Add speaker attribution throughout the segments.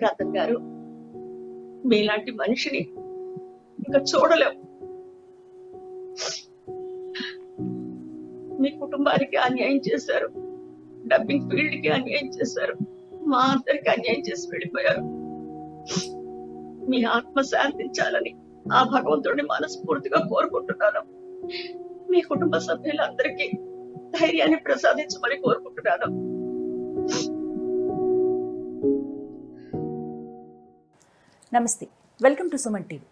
Speaker 1: ప్రార్థన గారు మీలాంటి మనిషిని ఇంకా చూడలేం. మీ కుటుంబానికి అన్యాయం చేశారు. డబ్బింగ్ ఫీల్డ్కి అన్యాయం చేశారు. మా అందరికి అన్యాయం చేసి వెళ్ళిపోయారు. మీ ఆత్మ శాంతించాలని ఆ భగవంతుడిని మనస్ఫూర్తిగా కోరుకుంటున్నాను. మీ కుటుంబ సభ్యులందరికీ ధైర్యాన్ని ప్రసాదించమని కోరుకుంటున్నాను.
Speaker 2: నమస్తే. Welcome to Suman TV.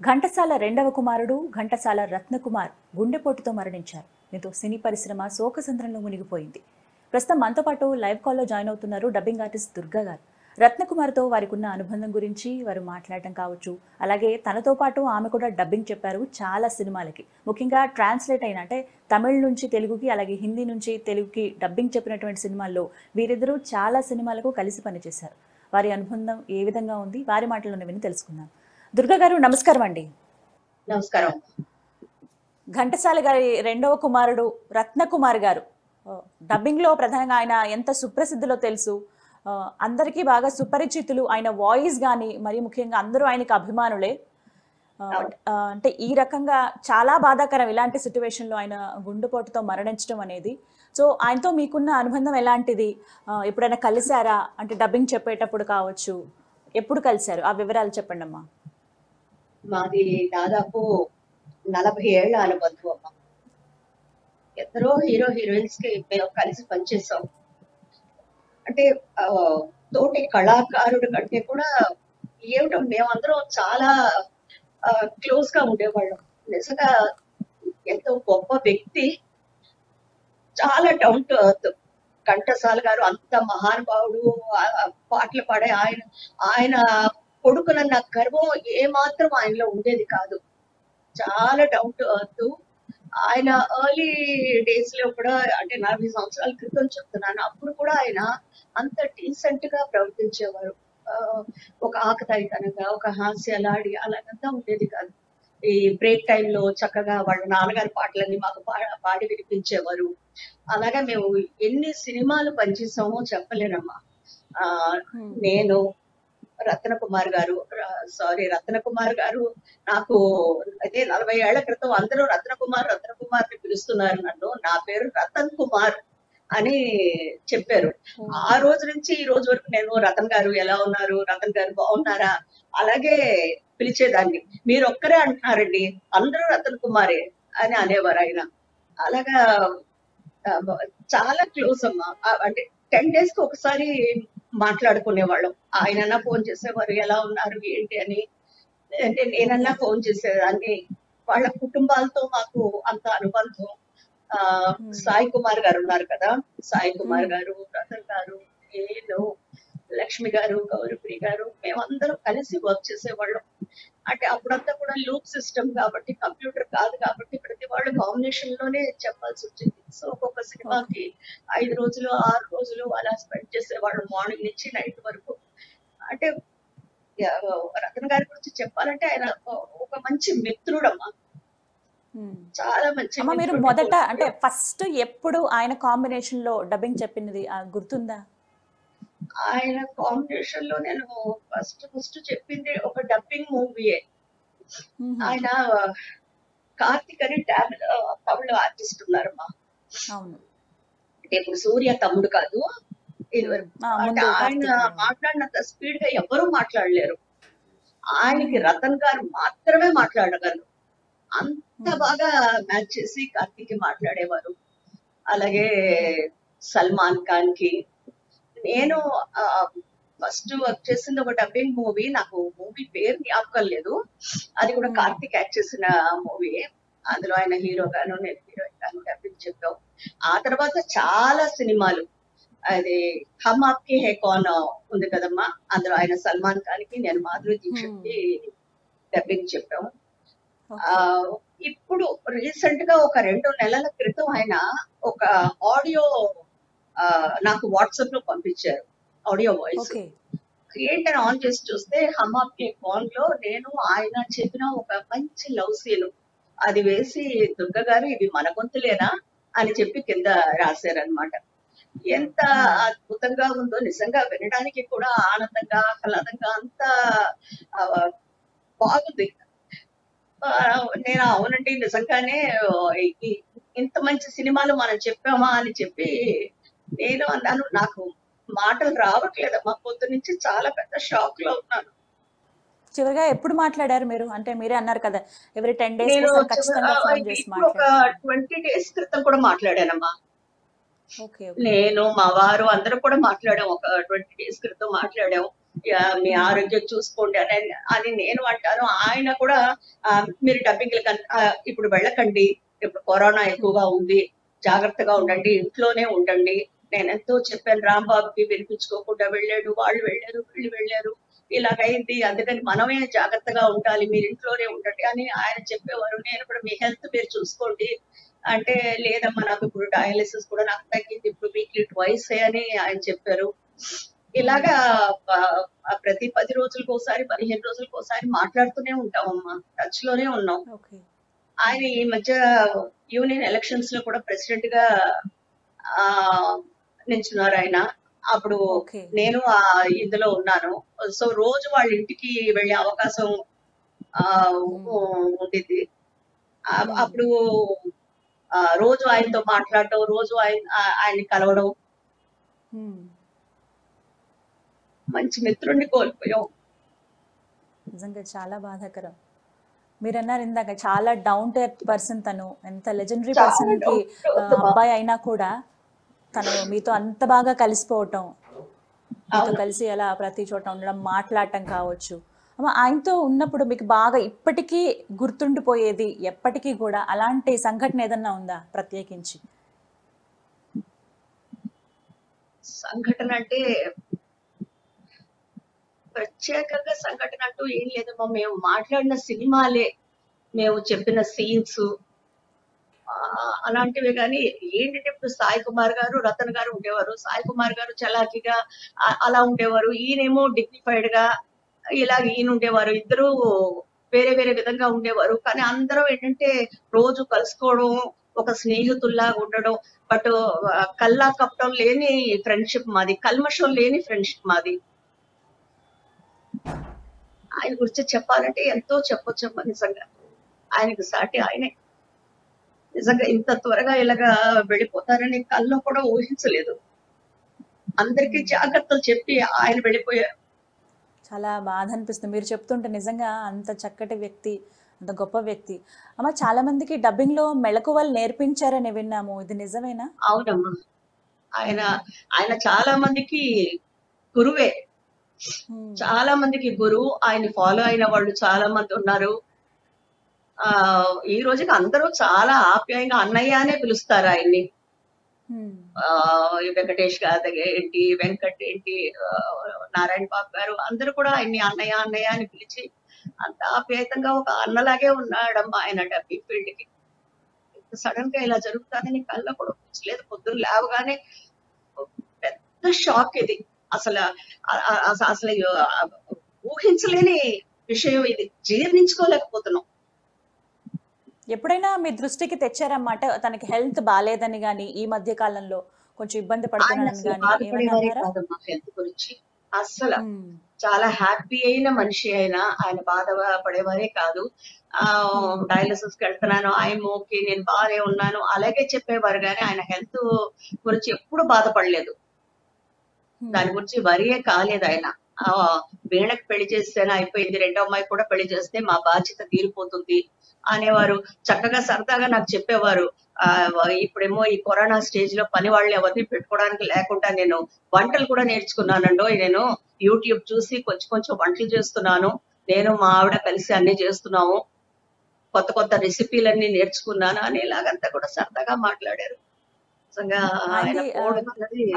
Speaker 2: Ghantasala రెండవ కుమారుడు ఘంటసాల రత్నకుమార్ గుండెపోటుతో మరణించారు. దీంతో సినీ పరిశ్రమ శోకసంద్రంలో మునిగిపోయింది. ప్రస్తుతం మనతో పాటు లైవ్ కాల్లో జాయిన్ అవుతున్నారు డబ్బింగ్ ఆర్టిస్ట్ దుర్గా గారు. రత్నకుమార్తో వారికి ఉన్న అనుబంధం గురించి వారు మాట్లాడటం కావచ్చు. అలాగే తనతో పాటు ఆమె కూడా డబ్బింగ్ చెప్పారు చాలా సినిమాలకి. ముఖ్యంగా ట్రాన్స్లేట్ అయిన అంటే తమిళ్ నుంచి తెలుగుకి అలాగే హిందీ నుంచి తెలుగుకి డబ్బింగ్ చెప్పినటువంటి సినిమాల్లో వీరిద్దరూ చాలా సినిమాలకు కలిసి పనిచేశారు. వారి అనుబంధం ఏ విధంగా ఉంది? వారి మాటల్లోనే విని తెలుసుకుందాం. దుర్గా గారు నమస్కారం అండి.
Speaker 1: నమస్కారం.
Speaker 2: ఘంటసాల గారి రెండవ కుమారుడు రత్నకుమార్ గారు. ఆ, డబ్బింగ్లో ప్రధానంగా ఆయన ఎంత సుప్రసిద్ధిలో తెలుసు. అందరికీ బాగా సుపరిచితులు. ఆయన వాయిస్ కానీ మరి ముఖ్యంగా అందరూ ఆయనకి అభిమానులే. అంటే ఈ రకంగా చాలా బాధాకరం ఇలాంటి సిచ్యువేషన్లో ఆయన గుండెపోటుతో మరణించడం అనేది. సో ఆయనతో మీకున్న అనుబంధం ఎలాంటిది? ఎప్పుడైనా కలిశారా? అంటే డబ్బింగ్ చెప్పేటప్పుడు కావచ్చు. ఎప్పుడు కలిశారు? ఆ వివరాలు చెప్పండి అమ్మా
Speaker 1: మాది దాదాపు నలభై ఏళ్ళ అనుబంధం అమ్మ. ఎందరో హీరో హీరోయిన్స్కి మేము కలిసి పనిచేసాం అంటే తోటి కళాకారుడు కంటే కూడా ఏమిటో మేమందరం చాలా క్లోజ్గా ఉండేవాళ్ళం. నిజంగా ఎంతో గొప్ప వ్యక్తి. చాలా డౌన్ టు అర్త్ కంఠసాల గారు అంత మహానుభావుడు. పాటలు పాడే ఆయన ఆయన కొడుకునన్న గర్వం ఏ మాత్రం ఆయనలో ఉండేది కాదు. చాలా డౌన్ టు అర్త్ ఆయన ఎర్లీ డేస్లో కూడా అంటే నలభై సంవత్సరాల క్రితం చెప్తున్నాను అప్పుడు కూడా ఆయన అంత డీసెంట్గా ప్రవర్తించేవారు. ఒక ఆకతాయితనంగా ఒక హాస్యాలాడి అలాగంతా ఉండేది కాదు. ఈ బ్రేక్ టైంలో చక్కగా వాళ్ళ నాన్నగారి పాటలన్నీ మాకు పాడి వినిపించేవారు. అలాగే మేము ఎన్ని సినిమాలు పనిచేసామో చెప్పలేనమ్మా ఆ నేను రత్న కుమార్ గారు సారీ రత్న కుమార్ గారు నాకు అదే నలభై ఏళ్ళ క్రితం అందరూ రత్న కుమార్ రత్న కుమార్ని పిలుస్తున్నారు నన్ను. నా పేరు రతన్ కుమార్. అని చెప్పారు. ఆ రోజు నుంచి ఈ రోజు వరకు నేను రతన్ గారు ఎలా ఉన్నారు? రతన్ గారు బాగున్నారా? అలాగే పిలిచేదాన్ని. మీరు ఒక్కరే అంటున్నారండి. అందరూ రతన్ కుమారే అని అనేవారు ఆయన. అలాగా చాలా క్లోజ్ అమ్మా. అంటే టెన్ డేస్కి ఒకసారి మాట్లాడుకునేవాళ్ళం. ఆయనన్నా ఫోన్ చేసేవారు ఎలా ఉన్నారు? ఏంటి? అని. అంటే నేనన్నా ఫోన్ చేసేదాన్ని. వాళ్ళ కుటుంబాలతో మాకు అంత అనుబంధం ఆ సాయి కుమార్ గారు ఉన్నారు కదా. సాయి కుమార్. గారు రతన్ గారు నేను లక్ష్మి గారు గౌరవప్రి గారు మేమందరం కలిసి వర్క్ చేసేవాళ్ళం. అంటే అప్పుడంతా కూడా లూప్ సిస్టమ్ కాబట్టి కంప్యూటర్ కాదు కాబట్టి ప్రతి వాళ్ళు కాంబినేషన్లోనే చెప్పాల్సి వచ్చింది. సో ఒక్కొక్క సినిమాకి ఐదు రోజులు ఆరు రోజులు అలా స్పెండ్ చేసేవాళ్ళం మార్నింగ్ నుంచి నైట్ వరకు. అంటే రతన్ గారి గురించి చెప్పాలంటే ఆయన ఒక మంచి మిత్రుడమ్మా. చాలా మంచి
Speaker 2: మీరు. మొదట అంటే ఫస్ట్ ఎప్పుడు ఆయన కాంబినేషన్లో డబ్బింగ్ చెప్పింది గుర్తుందా?
Speaker 1: ఆయన కాంబినేషన్లో నేను ఫస్ట్ ఫస్ట్ చెప్పింది ఒక డబ్బింగ్ మూవీయే ఆయన కార్తిక్ అని తమిళ ఆర్టిస్ట్ ఉన్నారమ్మా.
Speaker 2: అవును.
Speaker 1: అంటే ఇప్పుడు సూర్య తమ్ముడు కాదు ఆయన మాట్లాడినంత స్పీడ్గా ఎవరు మాట్లాడలేరు. ఆయనకి రతన్ గారు మాత్రమే మాట్లాడగలరు. అంత బాగా మ్యాచ్ చేసి కార్తీక్ మాట్లాడేవారు. అలాగే సల్మాన్ ఖాన్కి నేను ఫస్ట్ వర్క్ చేసింది ఒక డబ్బింగ్ మూవీ. నాకు మూవీ పేరు జ్ఞాపకం లేదు. అది కూడా. కార్తీక్ యాక్ట్ చేసిన మూవీ. అందులో ఆయన హీరో గాను నేను హీరోయిన్ గాను డబ్బింగ్ చెప్పాం. ఆ తర్వాత చాలా సినిమాలు. అది హమ్ ఆప్కి హే కాన్ ఉంది కదమ్మా? అందులో ఆయన సల్మాన్ ఖాన్కి నేను మాధురి దీక్షిత్కి డబ్బింగ్ చెప్పాం. ఆ, ఇప్పుడు రీసెంట్గా ఒక రెండు నెలల క్రితం ఆయన ఒక ఆడియో నాకు వాట్సాప్లో పంపించారు ఆడియో వాయిస్. ఏంటని ఆన్ చేసి చూస్తే హమ్ ఆప్కే ఫోన్లో నేను ఆయన చెప్పిన ఒక మంచి లవ్ సీన్. అది వేసి దుర్గ గారు ఇది మన గొంతులేనా? అని చెప్పి కింద రాశారనమాట ఎంత అద్భుతంగా ఉందో నిజంగా వినడానికి కూడా ఆనందంగా ఆహ్లాదంగా అంత బాగుంది. నేను అవునండి నిజంగానే ఇంత మంచి సినిమాలు మనం చెప్పామా అని చెప్పి నేను అన్నాను. నాకు మాటలు రావట్లేదమ్మా. పొద్దు నుంచి చాలా పెద్ద షాక్లో ఉన్నాను.
Speaker 2: చివరిగా ఎప్పుడు మాట్లాడారు మీరు? అంటే మీరే అన్నారు కదా ఎవరి టెన్ డేస్
Speaker 1: ఒక ట్వంటీ డేస్ క్రితం కూడా మాట్లాడానమ్మా. నేను మా వారు అందరూ కూడా మాట్లాడాం. ఒక ట్వంటీ డేస్ క్రితం మాట్లాడాం. మీ ఆరోగ్యం చూసుకోండి అని అని నేను అంటాను. ఆయన కూడా మీరు డబ్బింగ్ ఇప్పుడు వెళ్ళకండి. ఇప్పుడు కరోనా ఎక్కువగా ఉంది. జాగ్రత్తగా ఉండండి. ఇంట్లోనే ఉండండి. నేను ఎంతో చెప్పాను రాంబాబుకి వినిపించుకోకుండా వెళ్ళాడు. వాళ్ళు వెళ్ళారు వీళ్ళు వెళ్ళారు. ఇలాగైంది. అందుకని మనమే జాగ్రత్తగా ఉండాలి. మీరు ఇంట్లోనే ఉండండి అని ఆయన చెప్పేవారు. నేను కూడా మీ హెల్త్ మీరు చూసుకోండి. అంటే లేదమ్మా నాకు ఇప్పుడు డయాలిసిస్ కూడా నాకు తగ్గింది. ఇప్పుడు వీక్లీ ట్వైస్ అని ఆయన చెప్పారు. ఇలాగా ప్రతి పది రోజులకు ఒకసారి పదిహేను రోజులకు ఒకసారి మాట్లాడుతూనే ఉంటామమ్మా. టచ్లోనే ఉన్నాం. ఆయన ఈ మధ్య యూనియన్ ఎలక్షన్స్లో కూడా ప్రెసిడెంట్గా ఆ నించున్నారు ఆయన. అప్పుడు నేను ఆ ఇందులో ఉన్నాను. సో రోజు వాళ్ళ ఇంటికి వెళ్ళే అవకాశం ఆ ఉండేది. అప్పుడు రోజు ఆయనతో మాట్లాడటం రోజు ఆయన ఆయన్ని కలవడం. మంచి మిత్రుడిని కోల్పోయాం
Speaker 2: నిజంగా చాలా బాధాకరం. మీరు అన్నారు ఇందాక చాలా డౌన్ టు ఎర్త్ పర్సన్ తను ఎంత లెజెండరీ పర్సన్కి అబ్బాయి అయినా కూడా తను మీతో అంత బాగా కలిసిపోవటం మీతో. కలిసి అలా ప్రతి చోట ఉండడం మాట్లాడటం కావచ్చు. ఆయనతో ఉన్నప్పుడు మీకు బాగా ఇప్పటికీ గుర్తుండిపోయేది ఎప్పటికీ కూడా అలాంటి సంఘటన ఏదన్నా ఉందా ప్రత్యేకించి?
Speaker 1: సంఘటన అంటే ప్రత్యేకంగా సంఘటన అంటూ ఏం లేదమ్మా. మేము మాట్లాడిన సినిమాలే మేము చెప్పిన సీన్స్ అలాంటివి కానీ ఏంటంటే ఇప్పుడు సాయి కుమార్ గారు రతన్ గారు ఉండేవారు. సాయి కుమార్ గారు చలాకీగా అలా ఉండేవారు. ఈయనేమో డిగ్నిఫైడ్గా ఇలా ఈయన ఉండేవారు. ఇద్దరు వేరే వేరే విధంగా ఉండేవారు. కానీ అందరం ఏంటంటే రోజు కలుసుకోవడం ఒక స్నేహితుల్లాగా ఉండడం. బట్ కల్లా కప్పడం లేని ఫ్రెండ్షిప్ మాది. కల్మషం లేని ఫ్రెండ్షిప్ మాది. ఆయన గురించి చెప్పాలంటే ఎంతో చెప్పొచ్చమ్మా నిజంగా. ఆయనకు సాటి ఆయనే. నిజంగా ఇంత త్వరగా ఇలాగా వెళ్ళిపోతారని కల్లో కూడా ఊహించలేదు. అందరికీ జాగ్రత్తలు చెప్పి ఆయన వెళ్ళిపోయారు
Speaker 2: చాలా బాధ అనిపిస్తుంది. మీరు చెప్తుంటే నిజంగా అంత చక్కటి వ్యక్తి అంత గొప్ప వ్యక్తి. అమ్మ చాలా మందికి డబ్బింగ్లో మెళకువలు నేర్పించారని విన్నాము. ఇది నిజమేనా?
Speaker 1: అవునమ్మా. ఆయన ఆయన చాలా మందికి గురువే. చాలా మందికి గురువు ఆయన ఫాలో అయిన వాళ్ళు చాలా మంది ఉన్నారు. ఆ ఈ రోజుకి అందరూ చాలా ఆప్యాయంగా అన్నయ్య అనే పిలుస్తారు ఆయన్ని. ఈ వెంకటేష్ గారు ఏంటి వెంకట్ ఏంటి నారాయణ బాబు గారు అందరూ కూడా ఆయన్ని అన్నయ్య అన్నయ్య అని పిలిచి అంత ఆప్యాయతంగా ఒక అన్నలాగే ఉన్నాడమ్మా ఆయన డబ్బింగ్ ఫీల్డ్కి సడన్గా ఇలా జరుగుతుందని కళ్ళ కూడా లేదు పొద్దున్న లేవగానే పెద్ద షాక్ ఇది. అసలు అసలు ఊహించలేని విషయం ఇది. జీర్ణించుకోలేకపోతున్నాం.
Speaker 2: ఎప్పుడైనా మీ దృష్టికి తెచ్చారన్నమాట తనకి హెల్త్ బాగాలేదని గాని ఈ మధ్య కాలంలో కొంచెం ఇబ్బంది
Speaker 1: ఆయన హెల్త్ గురించి. అస్సలు. చాలా హ్యాపీ అయిన మనిషి అయినా ఆయన బాధ పడేవారే కాదు. ఆ డయాలసిస్కి వెళ్తున్నాను ఐఎమ్ ఓకే నేను బాగానే ఉన్నాను. అలాగే చెప్పేవారు కానీ ఆయన హెల్త్ గురించి ఎప్పుడు బాధపడలేదు. దాని గురించి వరియే కాలేదు ఆయన. ఆ పెళ్ళి చేస్తేనే అయిపోయింది రెండో అమ్మాయి కూడా పెళ్ళి చేస్తే మా బాధ్యత తీరిపోతుంది అనేవారు. చక్కగా సరదాగా నాకు చెప్పేవారు. ఇప్పుడేమో ఈ కరోనా స్టేజ్లో పని వాళ్ళు ఎవరిని పెట్టుకోవడానికి లేకుండా నేను వంటలు కూడా నేర్చుకున్నానండో. నేను యూట్యూబ్ చూసి కొంచెం కొంచెం వంటలు చేస్తున్నాను. నేను మా ఆవిడ కలిసి అన్ని చేస్తున్నాము. కొత్త కొత్త రెసిపీలన్నీ నేర్చుకున్నాను అనేలాగంతా కూడా సరదాగా మాట్లాడారు. నిజంగా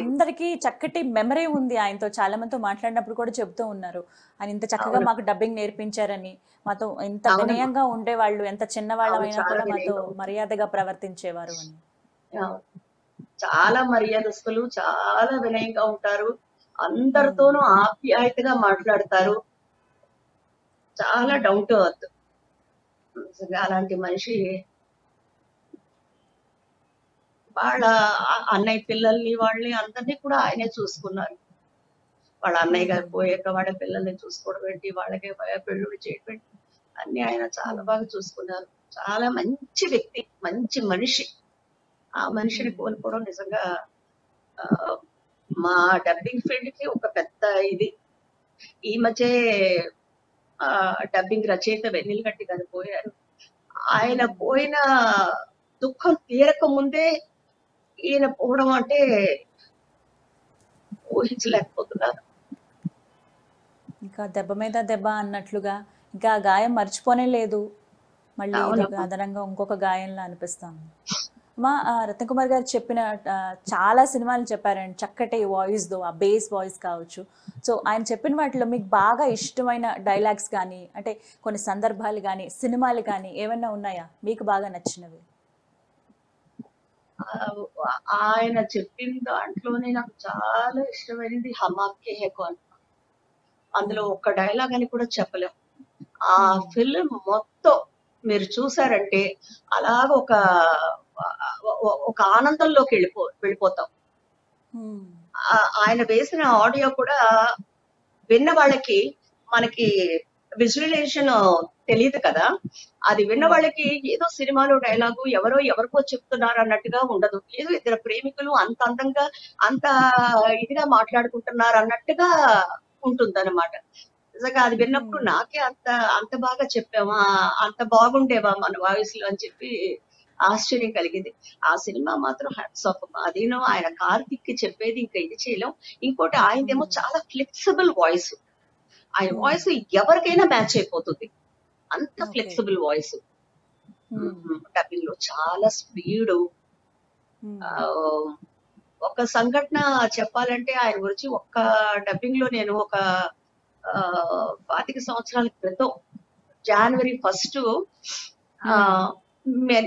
Speaker 2: అందరికీ చక్కటి మెమరీ ఉంది ఆయనతో చాలా మందితో మాట్లాడినప్పుడు కూడా చెబుతూ ఉన్నారు ఆయన ఇంత చక్కగా. మాకు డబ్బింగ్ నేర్పించారని మాతో ఎంత
Speaker 1: అవును.
Speaker 2: వినయంగా ఉండేవాళ్ళు ఎంత చిన్నవాళ్ళమైనా కూడా మాతో. మర్యాదగా ప్రవర్తించేవారు అని.
Speaker 1: చాలా మర్యాదస్తులు చాలా వినయంగా ఉంటారు అందరితోనూ ఆప్యాయతగా మాట్లాడతారు చాలా డౌన్ టు అర్త్ అలాంటి మనిషి వాళ్ళ అన్నయ్య పిల్లల్ని వాళ్ళని అందరినీ కూడా ఆయనే చూసుకున్నారు. వాళ్ళ అన్నయ్య గారు పోయాక వాళ్ళ పిల్లల్ని చూసుకోవడం ఏంటి? వాళ్ళకి పెళ్ళిళ్ళు చేయడం అన్ని ఆయన చాలా బాగా చూసుకున్నారు. చాలా మంచి వ్యక్తి మంచి మనిషి. ఆ మనిషిని కోల్పోవడం నిజంగా ఆ, మా డబ్బింగ్ ఫీల్డ్కి ఒక పెద్ద ఇది. ఈ మధ్య డబ్బింగ్ రచయిత వెన్నెలగట్టి గారు పోయారు. ఆయన పోయిన దుఃఖం తీరక ముందే ఈయన పోవడం అంటే ఊహించలేకపోతున్నారు
Speaker 2: ఇంకా దెబ్బ మీద దెబ్బ అన్నట్లుగా ఇంకా ఆ గాయం మర్చిపోనే లేదు. మళ్ళీ. అదనంగా ఇంకొక గాయంలా అనిపిస్తాం మా రత్నకుమార్ గారు చెప్పిన చాలా సినిమాలు చెప్పారండి. చక్కటి వాయిస్ దో ఆ బేస్ వాయిస్ కావచ్చు. సో ఆయన చెప్పిన వాటిలో మీకు బాగా ఇష్టమైన డైలాగ్స్ కానీ అంటే కొన్ని సందర్భాలు కానీ సినిమాలు కానీ ఏమైనా ఉన్నాయా? మీకు బాగా నచ్చినవి?
Speaker 1: ఆయన చెప్పిన దాంట్లోనే నాకు చాలా ఇష్టమైనది హమాకే హే కౌన్. అందులో ఒక్క డైలాగ్ అని కూడా చెప్పలేం. ఆ
Speaker 2: Hmm.
Speaker 1: ఫిల్మ్ మొత్తం మీరు చూసారంటే అలాగ ఒక ఒక ఆనందంలోకి వెళ్ళిపో వెళ్ళిపోతాం. ఆ- ఆయన వేసిన ఆడియో కూడా విన్న వాళ్ళకి మనకి విజువలైజేషన్ తెలియదు కదా. అది విన్న వాళ్ళకి ఏదో సినిమాలో డైలాగు ఎవరో ఎవరికో చెప్తున్నారు అన్నట్టుగా ఉండదు. ఏదో ఇద్దరు ప్రేమికులు అంత అందంగా అంత ఇదిగా మాట్లాడుకుంటున్నారు అన్నట్టుగా ఉంటుందన్నమాట. నిజంగా అది విన్నప్పుడు. నాకే అంత అంత బాగా చెప్పామా అంత బాగుండేవా మన వాయిస్లో అని చెప్పి ఆశ్చర్యం కలిగింది. ఆ సినిమా మాత్రం హ్యాట్స్ ఆఫ్. అదేనో ఆయన కార్తిక్కి చెప్పేది ఇంకా ఇది చేయలేం. ఇంకోటి ఆయనదేమో. చాలా ఫ్లెక్సిబుల్ వాయిస్ ఆయన
Speaker 2: Hmm.
Speaker 1: వాయిస్ ఎవరికైనా మ్యాచ్ అయిపోతుంది. అంత. ఫ్లెక్సిబుల్ వాయిస్ డబ్బింగ్లో చాలా స్పీడ్ ఒక సంఘటన చెప్పాలంటే ఆయన గురించి ఒక్క డబ్బింగ్లో నేను ఒక పాతిక సంవత్సరాల క్రితం జనవరి ఫస్ట్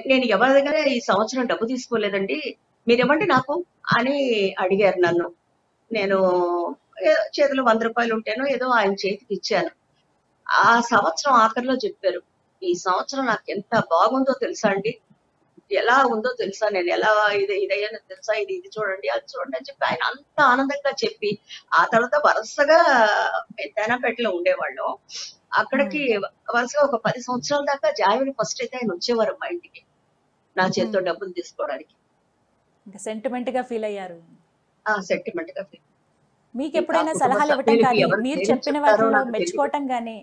Speaker 1: నేను ఎవరి దగ్గర ఈ సంవత్సరం డబ్బు తీసుకోలేదండి. మీరు ఇవ్వండి నాకు అని అడిగారు నన్ను. నేను చేతిలో వంద రూపాయలు ఉంటేనో ఏదో ఆయన చేతికి ఇచ్చాను. ఆ సంవత్సరం ఆఖరిలో చెప్పారు ఈ సంవత్సరం నాకు ఎంత బాగుందో తెలుసా అండి? ఎలా ఉందో తెలుసా? నేను ఎలా ఇది ఇదయ్యానో తెలుసా? ఇది ఇది చూడండి అది చూడండి అని చెప్పి ఆయన అంత ఆనందంగా చెప్పి ఆ తర్వాత వరుసగా తేనాపేటలో ఉండేవాళ్ళం. అక్కడికి వరుసగా ఒక పది సంవత్సరాల దాకా జనవరి ఫస్ట్ అయితే ఆయన వచ్చేవారు మా ఇంటికి నా చేతితో. డబ్బులు తీసుకోవడానికి.
Speaker 2: సెంటిమెంట్గా ఫీల్ అయ్యారు.
Speaker 1: ఆ సెంటిమెంట్గా feel.
Speaker 2: మీకు ఎప్పుడైనా సలహాలు ఇవ్వటం కానీ మీరు చెప్పిన వాటిలో. మెచ్చుకోవటం కానీ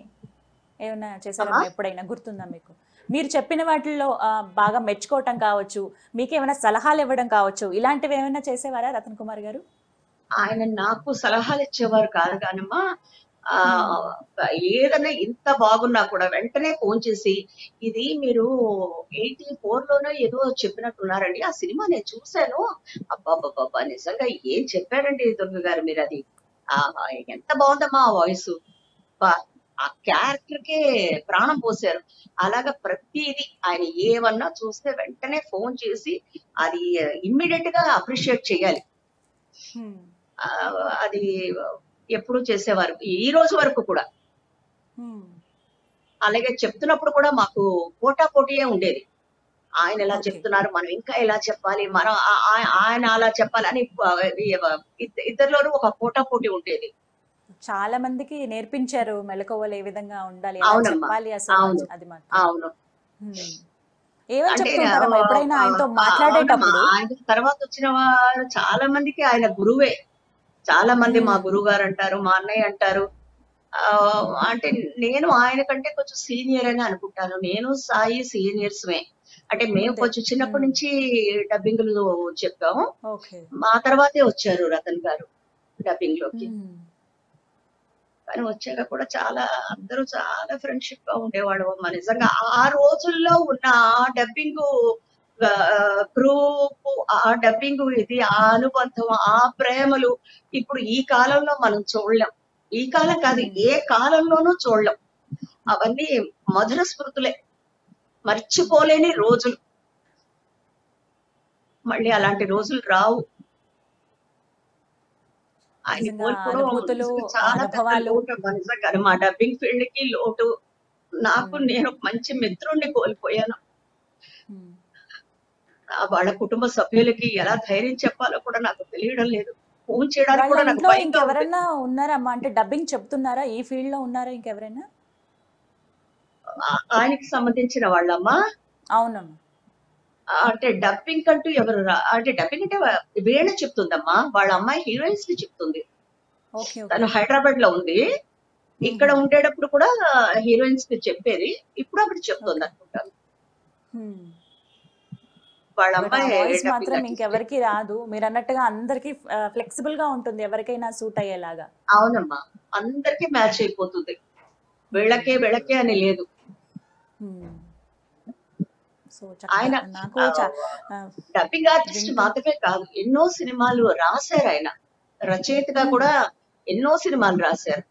Speaker 2: ఏమైనా చేశారా? ఎప్పుడైనా గుర్తుందా మీకు మీరు చెప్పిన వాటిల్లో బాగా మెచ్చుకోవటం కావచ్చు మీకు ఏమైనా సలహాలు ఇవ్వడం కావచ్చు ఇలాంటివి ఏమైనా చేసేవారా రతన్ కుమార్ గారు
Speaker 1: ఆయన నాకు సలహాలు ఇచ్చేవారు కాదు కానమ్మా ఆ ఏదైనా ఇంత బాగున్నా కూడా వెంటనే ఫోన్ చేసి ఇది మీరు ఎయిటీ ఫోర్ లోనో ఏదో చెప్పినట్టున్నారండి. ఆ సినిమా నేను చూశాను. అబ్బాబ్బాబ్బా నిజంగా ఏం చెప్పారండి దుర్గ గారు మీరు అది? ఆ ఎంత బాగుందమ్మా ఆ వాయిస్. ఆ క్యారెక్టర్ కే ప్రాణం పోసారు అలాగా ప్రతిదీ ఆయన ఏమన్నా చూస్తే వెంటనే ఫోన్ చేసి అది ఇమ్మీడియట్గా అప్రిషియేట్ చేయాలి. అది ఎప్పుడు చేసేవారు. ఈ రోజు వరకు కూడా. అలాగే చెప్తున్నప్పుడు కూడా మాకు పోటా పోటీయే ఉండేది. ఆయన ఎలా. చెప్తున్నారు మనం ఇంకా ఎలా చెప్పాలి మనం ఆయన అలా చెప్పాలి అని ఇద్ద- ఇద్దరిలోనూ ఒక పోటా పోటీ ఉండేది.
Speaker 2: చాలా మందికి నేర్పించారు మెలకువలు ఏ విధంగా ఉండాలి. చెప్పాలి అసలు. అది
Speaker 1: అవును.
Speaker 2: ఎప్పుడైనా ఆయనతో మాట్లాడేటప్పుడు.
Speaker 1: ఆయన తర్వాత వచ్చిన వారు చాలా మందికి ఆయన గురువే. చాలా మంది మా. గురువు గారు అంటారు మా అన్నయ్య అంటారు. ఆ, అంటే నేను ఆయన కంటే కొంచెం సీనియర్ అని అనుకుంటాను. నేను సాయి సీనియర్స్ మే అంటే మేము. కొంచెం చిన్నప్పటి. నుంచి డబ్బింగ్లు చెప్పాము. మా తర్వాతే వచ్చారు రతన్ గారు డబ్బింగ్లోకి కానీ వచ్చాక కూడా చాలా అందరూ చాలా ఫ్రెండ్షిప్గా ఉండేవాడు నిజంగా ఆ రోజుల్లో ఉన్న ఆ డబ్బింగ్ గ్రూప్ ఆ డబ్బింగ్ ఇది ఆ అనుబంధం ఆ ప్రేమలు ఇప్పుడు ఈ కాలంలో మనం చూడలేం. ఈ కాలం కాదు. ఏ కాలంలోనూ చూడలేం. అవన్నీ మధుర స్మృతులే. మర్చిపోలేని రోజులు. మళ్ళీ అలాంటి రోజులు రావు. ఆయన కోల్పోవడం చాలా
Speaker 2: అనుభవాలు.
Speaker 1: మా డబ్బింగ్ ఫీల్డ్కి లోటు. నాకు. నేను మంచి మిత్రుణ్ణి కోల్పోయాను. వాళ్ళ కుటుంబ సభ్యులకి ఎలా ధైర్యం చెప్పాలో కూడా నాకు తెలియడం లేదు. ఫోన్ చేయడానికి కూడా నాకు.
Speaker 2: ఇంకెవరైనా ఉన్నారా అమ్మా? అంటే డబ్బింగ్ చెప్తున్నారా? ఈ ఫీల్డ్లో ఉన్నారా ఇంకెవరైనా?
Speaker 1: ఆయనకి సంబంధించిన వాళ్ళమ్మా?
Speaker 2: అవునమ్మా.
Speaker 1: అంటే డబ్బింగ్ అంటూ ఎవరు అంటే డబ్బింగ్ అంటే వీణ చెప్తుందమ్మా. వాళ్ళ అమ్మాయి హీరోయిన్స్కి చెప్తుంది తను హైదరాబాద్లో ఉంది. ఇక్కడ ఉండేటప్పుడు కూడా హీరోయిన్స్కి చెప్పేది. ఇప్పుడు అక్కడ చెప్తుంది అనుకుంటాను. వాళ్ళ అమ్మాయి
Speaker 2: మాత్రం. ఇంకెవరికి రాదు. మీరు అన్నట్టుగా అందరికి ఫ్లెక్సిబుల్గా ఉంటుంది ఎవరికైనా సూట్ అయ్యేలాగా.
Speaker 1: అవునమ్మా. అందరికి మ్యాచ్ అయిపోతుంది. వీళ్ళకే వీళ్ళకే అని లేదు. ఆయన డబ్బింగ్ ఆర్టిస్ట్ మాత్రమే కాదు ఎన్నో సినిమాలు రాశారు ఆయన. రచయితగా కూడా ఎన్నో సినిమాలు రాశారు.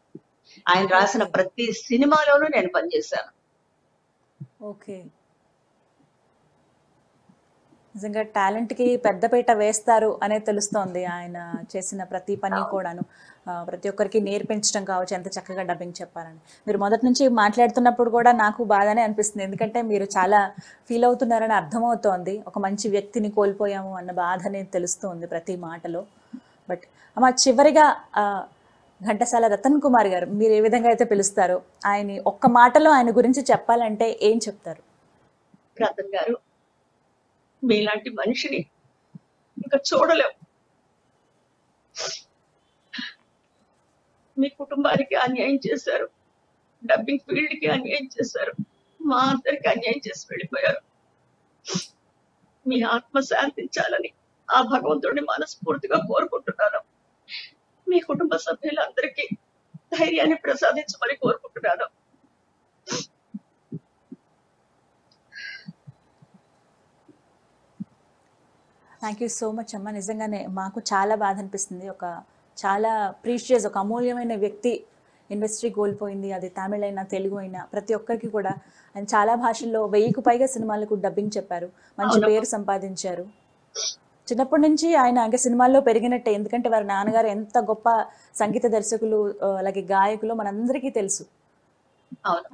Speaker 1: ఆయన రాసిన ప్రతి సినిమాలోనూ నేను పనిచేశాను.
Speaker 2: ఓకే. నిజంగా టాలెంట్కి పెద్దపీట వేస్తారు అనే తెలుస్తోంది ఆయన చేసిన ప్రతి పని కూడాను. ప్రతి ఒక్కరికి నేర్పించడం కావచ్చు ఎంత చక్కగా డబ్బింగ్ చెప్పారని మీరు మొదటి నుంచి మాట్లాడుతున్నప్పుడు కూడా నాకు బాగానే అనిపిస్తుంది. ఎందుకంటే మీరు చాలా ఫీల్ అవుతున్నారని అర్థమవుతోంది. ఒక మంచి వ్యక్తిని కోల్పోయాము అన్న బాధ అనేది తెలుస్తోంది ప్రతి మాటలో. బట్ అమ్మ చివరిగా ఘంటసాల రతన్ కుమార్ గారు మీరు ఏ విధంగా అయితే పిలుస్తారో ఆయన ఒక్క మాటలో ఆయన గురించి చెప్పాలంటే ఏం చెప్తారు?
Speaker 1: రతన్ గారు మీలాంటి మనిషిని ఇంకా చూడలేము మీ కుటుంబానికి అన్యాయం చేశారు. డబ్బింగ్ ఫీల్డ్కి అన్యాయం చేశారు. మా అందరికి అన్యాయం చేసి వెళ్ళిపోయారు. మీ ఆత్మ శాంతించాలని ఆ భగవంతుడిని మనస్ఫూర్తిగా కోరుకుంటున్నాను. మీ కుటుంబ సభ్యులందరికీ ధైర్యాన్ని ప్రసాదించమని కోరుకుంటున్నాను.
Speaker 2: థ్యాంక్ యూ సో మచ్ అమ్మ. నిజంగానే మాకు చాలా బాధ అనిపిస్తుంది ఒక చాలా ప్రీషియస్ ఒక అమూల్యమైన వ్యక్తి ఇండస్ట్రీ కోల్పోయింది. అది తమిళ అయినా తెలుగు అయినా ప్రతి ఒక్కరికి కూడా. ఆయన చాలా భాషల్లో వెయ్యికి పైగా సినిమాలకు డబ్బింగ్ చెప్పారు. మంచి. పేరు సంపాదించారు. చిన్నప్పటి నుంచి ఆయన ఇంకా సినిమాల్లో పెరిగినట్టే. ఎందుకంటే వారి నాన్నగారు ఎంత గొప్ప సంగీత దర్శకులు అలాగే గాయకులు మనందరికీ తెలుసు.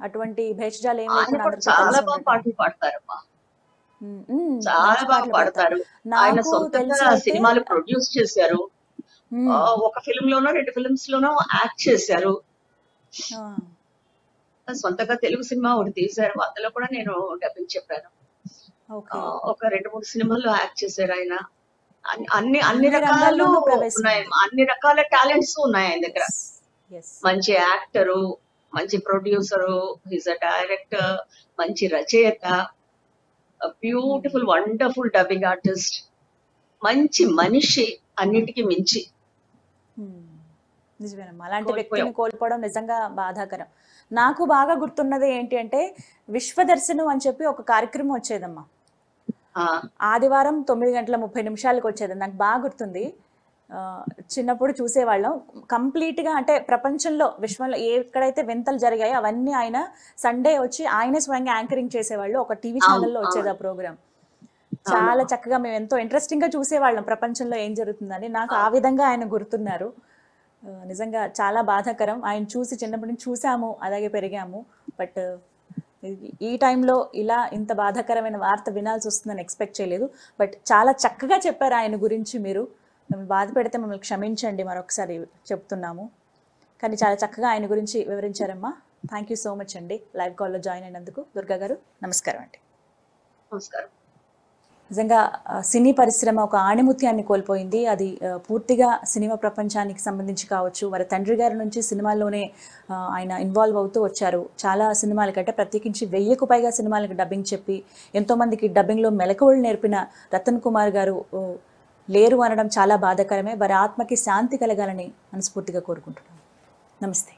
Speaker 2: అటువంటి భేషజాలు ఏం
Speaker 1: ఆయన
Speaker 2: లేకుండా
Speaker 1: కూడా
Speaker 2: అందరికీ
Speaker 1: చాలా బాగా. పాటలు పాడతారమ్మా. చాలా బాగా
Speaker 2: పాడతారు.
Speaker 1: ఆయన సొంతంగా సినిమాలు ప్రొడ్యూస్ చేశారు. ఒక ఫిల్మ్ లోనో రెండు ఫిల్మ్స్ లోనో యాక్ట్ చేశారు. సొంతంగా తెలుగు సినిమా ఒకటి తీశారు. అందులో కూడా నేను డబ్బింగ్ చెప్పాను. ఒక రెండు మూడు సినిమాల్లో యాక్ట్ చేశారు ఆయన. అన్ని- అన్ని రకాలు ఉన్నాయి. అన్ని రకాల టాలెంట్స్ ఉన్నాయి ఆయన దగ్గర. మంచి యాక్టరు మంచి ప్రొడ్యూసరు హిజ్ అ డైరెక్టర్ మంచి రచయిత. బ్యూటిఫుల్ వండర్ఫుల్ డబ్బింగ్ ఆర్టిస్ట్ మంచి మనిషి అన్నిటికీ మించి.
Speaker 2: నిజమేనమ్మా. అలాంటి. వ్యక్తిని కోల్పోవడం నిజంగా బాధాకరం. నాకు బాగా గుర్తున్నది ఏంటి అంటే విశ్వదర్శనం అని చెప్పి ఒక కార్యక్రమం వచ్చేదమ్మా. ఆదివారం తొమ్మిది గంటల ముప్పై నిమిషాలకు వచ్చేది. నాకు బాగా గుర్తుంది. చిన్నప్పుడు చూసేవాళ్ళం. కంప్లీట్గా అంటే ప్రపంచంలో విశ్వంలో ఎక్కడైతే వింతలు జరిగాయో అవన్నీ ఆయన సండే వచ్చి ఆయనే స్వయంగా యాంకరింగ్ చేసేవాళ్ళు. ఒక టీవీ ఛానల్లో వచ్చేది ఆ ప్రోగ్రామ్ చాలా చక్కగా మేము ఎంతో ఇంట్రెస్టింగ్గా చూసేవాళ్ళం ప్రపంచంలో ఏం జరుగుతుందని. నాకు ఆ విధంగా ఆయన గుర్తున్నారు. నిజంగా చాలా బాధాకరం. ఆయన చూసి చిన్నప్పటి నుంచి చూసాము అలాగే పెరిగాము. బట్ ఈ టైంలో ఇలా ఇంత బాధాకరమైన వార్త వినాల్సి వస్తుందని ఎక్స్పెక్ట్ చేయలేదు. బట్ చాలా చక్కగా చెప్పారు ఆయన గురించి మీరు. మిమ్మల్ని బాధ పెడితే మమ్మల్ని క్షమించండి మరొకసారి చెప్తున్నాము. కానీ చాలా చక్కగా ఆయన గురించి వివరించారమ్మా. థ్యాంక్ యూ సో మచ్ అండి. లైవ్ కాల్లో జాయిన్ అయినందుకు. దుర్గా గారు నమస్కారం అండి.
Speaker 1: నమస్కారం.
Speaker 2: నిజంగా సినీ పరిశ్రమ ఒక ఆణిముత్యాన్ని కోల్పోయింది. అది పూర్తిగా సినిమా ప్రపంచానికి సంబంధించి కావచ్చు వారి తండ్రి గారి నుంచి సినిమాల్లోనే ఆయన ఇన్వాల్వ్ అవుతూ వచ్చారు. చాలా సినిమాలకంటే ప్రత్యేకించి వెయ్యికు పైగా సినిమాలకు డబ్బింగ్ చెప్పి ఎంతోమందికి డబ్బింగ్లో మెలకువలు నేర్పిన రతన్ కుమార్ గారు లేరు అనడం చాలా బాధాకరమే వారి ఆత్మకి శాంతి కలగాలని మనస్ఫూర్తిగా కోరుకుంటున్నాను. నమస్తే.